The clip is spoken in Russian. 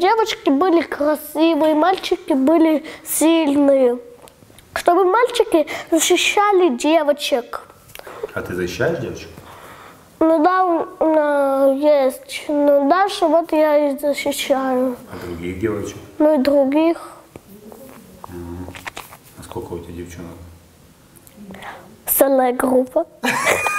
Девочки были красивые, мальчики были сильные. Чтобы мальчики защищали девочек. А ты защищаешь девочек? Ну да, у меня есть. Но дальше вот я и защищаю. А других девочек? Ну и других. А сколько у тебя девчонок? Целая группа.